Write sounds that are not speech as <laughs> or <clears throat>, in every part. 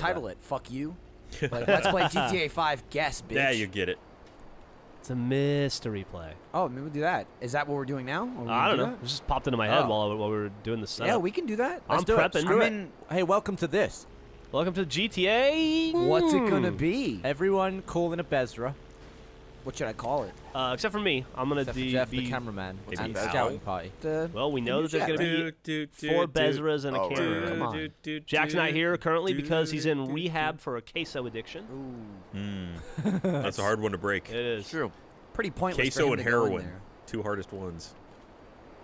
title it. Fuck you. <laughs> Like, let's play GTA 5 Guess, bitch. Yeah, you get it. It's a mystery play. Oh, maybe we'll do that. Is that what we're doing now? Are we I don't do know. that? It just popped into my head Oh. while, while we were doing the setup. Yeah, we can do that. I'm Let's do it. prepping. Screw I'm it. in- Hey, welcome to this. Welcome to GTA. What's it Hmm. gonna be? Everyone calling a Besra, What should I call it? Uh, except for me, I'm gonna except for Jeff, be. the cameraman, and the Al. scouting party. Well, we know that there's gonna be four Besras and a Oh, camera. Come on. Jack's not here currently because he's in rehab for a queso addiction. Ooh, Mm. <laughs> That's a hard one to break. It is. True. pretty pointless. for Queso him and to go in heroin, there. two hardest ones.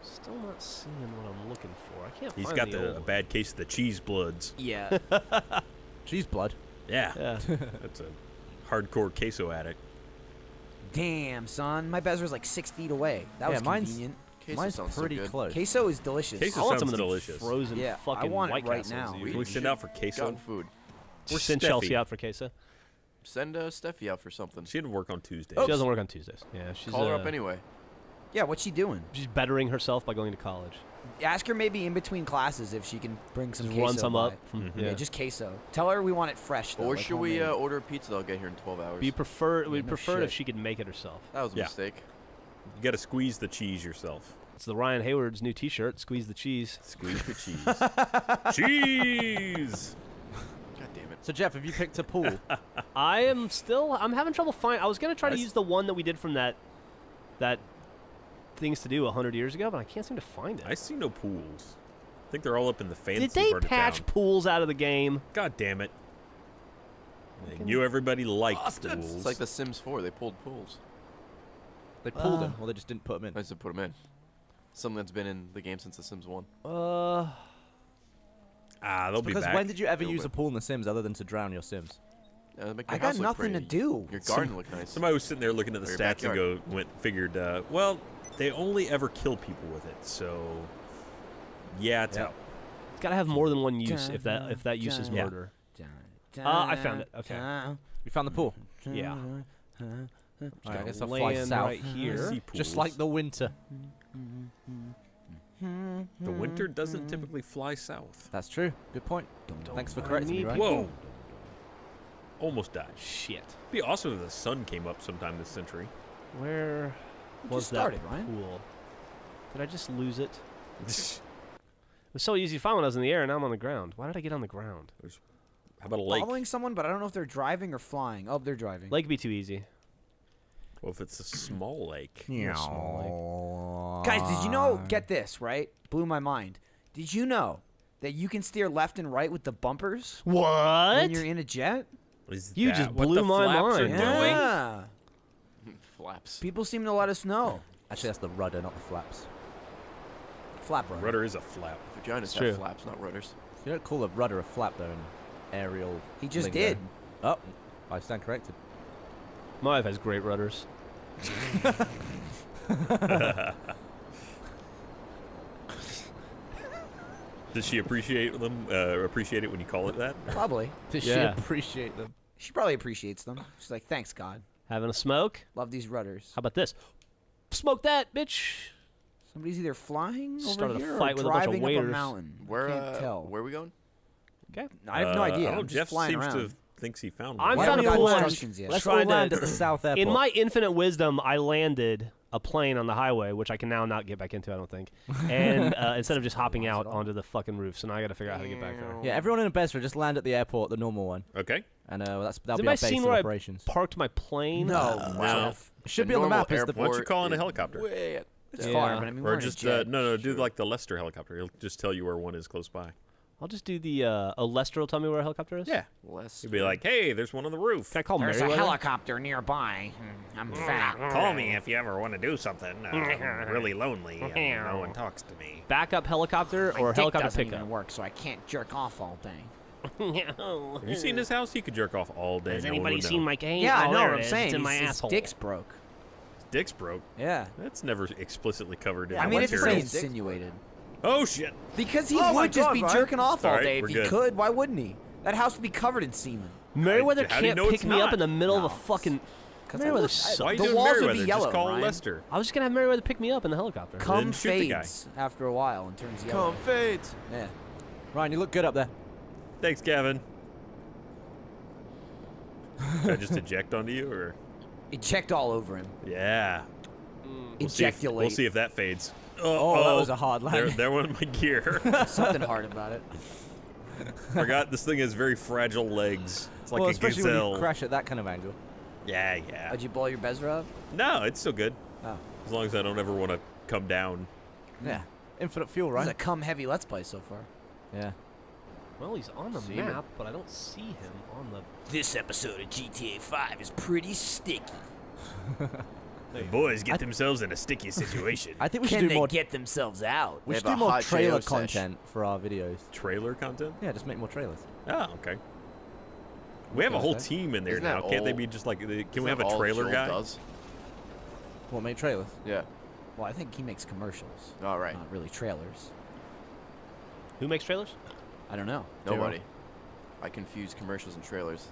Still not seeing what I'm looking for. I can't He's find got the, the, a old- bad case of the cheese bloods. Yeah. <laughs> Cheese blood. Yeah, Yeah. that's a hardcore queso addict. <laughs> Damn, son. My Besra's like six feet away. That Yeah, was mine's- convenient. Queso Mine's sounds so pretty good. close. Queso is delicious. Queso I want sounds some of them delicious. frozen Yeah, I fucking want it right Castles, now. dude. We Can we send out for Gotten queso? food. Where's Send Steffi? Chelsea out for queso. Send uh, Steffi out for something. She didn't work on Tuesday. She doesn't work on Tuesdays. Yeah, she's Call her uh, up anyway. Yeah, what's she doing? She's bettering herself by going to college. Ask her maybe in between classes if she can bring some Just queso run some by. up. From, Mhm. Yeah. yeah. just queso. Tell her we want it fresh. Though, or like should we uh, homemade. order pizza? They'll get here in 12 hours. we prefer we no prefer it if she could make it herself. that was a Yeah. mistake. You got to squeeze the cheese yourself. It's the Ryan Haywood's new T-shirt. Squeeze the cheese. Squeeze the <laughs> cheese. cheese. God damn it. So Jeff, have you picked a pool? <laughs> I am still. I'm having trouble finding. I was gonna try to use the one that we did from that that things to do hundred years ago, but I can't seem to find it. I see no pools. I think they're all up in the fancy did they part of patch town. pools out of the game? God damn it. They knew everybody liked Boston. pools. It's like The Sims 4. They pulled pools. they pulled Uh. them, or they just didn't put them in. They just put them in. Something that's been in the game since The Sims 1. Uh, ah, they'll be Because back. when did you ever Little use a pool in The Sims other than to drown your Sims? Uh, I got house look nothing to do. Your garden look nice. Somebody was sitting there looking at the Or your stats and backyard. go went figured. Uh, well, they only ever kill people with it, so yeah, it's Yeah. out. it's gotta have more than one use if that if that use is Yeah. murder. Uh, I found it. Okay. You found the pool. Yeah. Alright, I guess I'll fly south. right here. Just like the winter. the winter doesn't typically fly south. That's true. Good point. Thanks for correcting me, me, right? Whoa! Almost died. Shit. It'd Be awesome if the sun came up sometime this century. Where You was just that started, Ryan. pool? Did I just lose it? <laughs> It was so easy to find when I was in the air, and now I'm on the ground. Why did I get on the ground? How about a lake? Following someone, but I don't know if they're driving or flying. Oh, they're driving. Lake would be too easy. Well, if it's a small lake, Yeah. Guys, did you know? Get this, right? Blew my mind. Did you know that you can steer left and right with the bumpers What? when you're in a jet? is You that just what blew the my flaps are mind. doing? Yeah. Flaps. People seem to let us know. Actually, that's the rudder, not the flaps. Flap rudder. Rudder is a flap. Vaginas It's have true. flaps, not rudders. You don't call a rudder a flap though in aerial. He just lingo. did. Oh, I stand corrected. My wife has great rudders. <laughs> Does she appreciate them? Uh, appreciate it when you call it that? Probably. Does Yeah. she appreciate them? She probably appreciates them. She's like, thanks, God. Having a smoke? Love these rudders. How about this? Smoke that, bitch. Somebody's either flying over Started a fight or with a bunch of driving up a waiters. mountain. Where, Can't uh, tell. where are we going? Okay. I have no Uh, idea. I don't I'm just Jeff flying seems around. to have- thinks he found I'm one. Why found haven't a we pool. got on- instructions yet? Let's Trying all land at the south <clears throat> airport. In my infinite wisdom, I landed a plane on the highway, which I can now not get back into, I don't think. And <laughs> uh, instead of just hopping out onto the fucking roof, so now I got to figure out how to get back there. yeah, everyone in a Besra just land at the airport, the normal one, Okay. and uh, that's that'll Has be our anybody base seen of where I operations. parked my plane? No, Wow. It should The be on the map. Is the airport Why don't you call in a helicopter? way It's Yeah. far, but I mean, we're Or just uh, jet. no, no, do Sure. like the Lester helicopter. He'll just tell you where one is close by. I'll just do the. Uh, oh, Lester will tell me where a helicopter is? Yeah. Less. You'd be like, "Hey, there's one on the roof. Can I call There's a helicopter nearby. Hmm, I'm fat. Call me if you ever want to do something. Uh, I'm really lonely. And no <laughs> one talks to me." Backup helicopter My or dick helicopter doesn't pickup? even work, so I can't jerk off all day. <laughs> Have you seen his house? He could jerk off all day. Has no one anybody would seen know. my cane? Yeah, I oh, know there what it I'm is. saying. It's in my His- his asshole. dick's broke. His dick's broke. Yeah. That's never explicitly covered in I the mean, it's material. pretty insinuated. Oh shit! Because he Oh would just God, be Ryan. jerking off all All right, day if he good. could. Why wouldn't he? That house would be covered in semen. Merryweather How do you can't know pick it's me up in the middle of a fucking. fucking. 'Cause Merryweather I sucks. Why are you the doing walls would Merryweather? be yellow, Just call Ryan. Lester. I was just gonna have Merryweather pick me up in the helicopter. Come shoot fades after a while and turns yellow. Come fades. Yeah. Ryan, you look good up there. Thanks, Gavin. Should I just eject onto you, or Eject all over him. yeah? We'll see, if, we'll see if that fades. Oh, oh, that oh. was a hard There, landing. there went my gear. <laughs> Something hard about it. <laughs> Forgot this thing has very fragile legs. It's like well, a especially when you crash at that kind of angle. Yeah, yeah. Did you blow your Besra up? No, it's still good. Oh. As long as I don't ever want to come down. Hmm. Yeah. Infinite fuel, This is right? a come heavy let's play so far. Yeah. Well, he's on the Seaman. map, but I don't see him on the. This episode of GTA 5 is pretty sticky. <laughs> The boys get themselves in a sticky situation. I think we should Can do they more. get themselves out? we They should have do a more hot trailer JO sesh. content for our videos. Trailer content? Yeah, just make more trailers. Oh, okay. We have a whole okay. team in there Isn't now. that Can't they all- be just like? the- Can Isn't we have that a all trailer Joel guy? Does? What, make trailers? Yeah. Well, I think he makes commercials. All right. Not really trailers. Who makes trailers? I don't know. Nobody. I confuse commercials and trailers.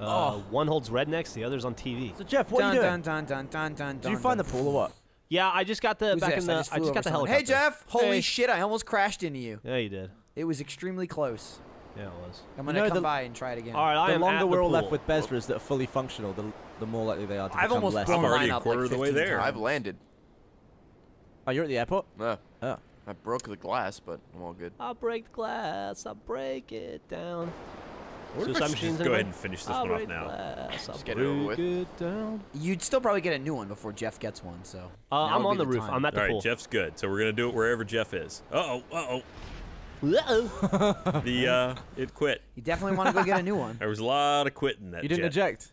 Uh, Oh. One holds rednecks, the other's on TV. So, Jeff, what dun, are you doing? dun, dun, dun, dun, dun, Did you dun, find the dun. pool or what? Yeah, I just got the Who's back this? in the. I just, I just got the someone. helicopter. Hey, Jeff! Holy Hey. shit, I almost crashed into you. Yeah, you did. It was extremely close. Yeah, it was. I'm going to know come the- by and try it again. All right, I the am longer at we're the all left with Besras that are fully functional, the, the more likely they are to I've become almost less. I'm already mine a up quarter like of the way 15 there. times. I've landed. Oh, you're at the airport? Uh, Oh. I broke the glass, but I'm all good. I'll break the glass. I'll break it down. What if I machines just go ahead and finish this I'll one off now? glass. I'll Just get it over with. it down. You'd still probably get a new one before Jeff gets one, so. Uh, I'm on be the roof. time. I'm at the All right, pool. Jeff's good. So we're gonna do it wherever Jeff is. Uh oh, uh Uh-oh. oh. The <laughs> uh, it quit. You definitely want to go get a new one. <laughs> There was a lot of quitting that. You didn't jet. eject?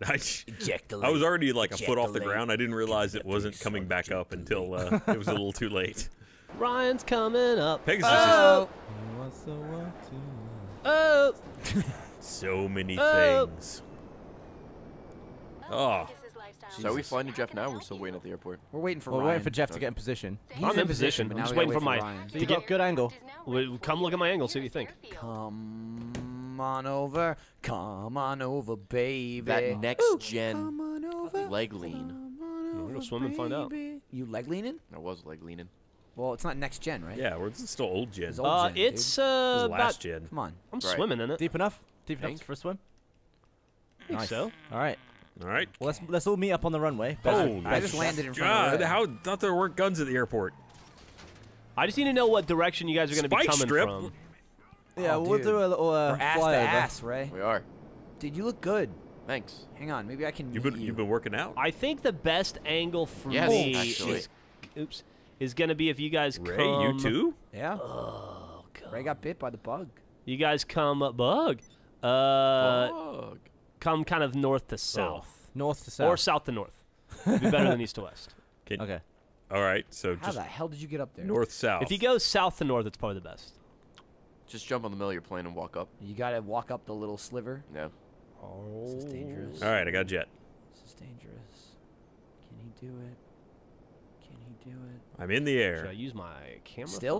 <laughs> I, Eject I was already like a foot off the ground. I didn't realize it wasn't coming back up until uh, it was a little too late. Ryan's coming up. Pegasus Oh! Oh. <laughs> so many Oh. things. Oh, So are we flying to Jeff now? We're still waiting at the airport. We're waiting for We're Ryan. waiting for Jeff to get in position. He's I'm in position. but I'm just waiting for wait my- Ryan. So you good angle. Come look at my angle. See what you think. Come on over, come on over, baby. That next gen Come on over. leg lean. come on We'll go over, swim and find out. You leg leaning? I was leg leaning. Well, it's not next gen, right? yeah, we're still old gen. It's old Uh, gen, it's This uh is about. last gen. Come on. I'm Right. swimming in it. Deep enough? Deep enough for a swim? I think Nice. so. All right. All right. Well, let's let's all meet up on the runway. Oh, Besra- I just landed in front God, of Red. how thought there weren't guns at the airport? I just need to know what direction you guys are going to be coming strip? from. Yeah, Oh, we'll dude. do a little uh, We're ass to flyover. ass, Ray. We are. Dude, you look good. Thanks. Hang on, maybe I can You've meet been you. you've been working out. I think the best angle for Yes, me actually. is, oops, is going to be if you guys Ray, come. you too? Yeah. Oh, God. Ray got bit by the bug. You guys come bug. Uh, Fuck. come kind of north to south, North to south. or south to north. It'd <laughs> be better than east to west. Can- Okay. All right. So How just the hell did you get up there? north south. If you go south to north, it's probably the best. Just jump on the middle of your plane and walk up. You gotta walk up the little sliver. Yeah. This is dangerous. All right, I got jet. This is dangerous. Can he do it? Can he do it? I'm in the air. Should I use my camera? Still?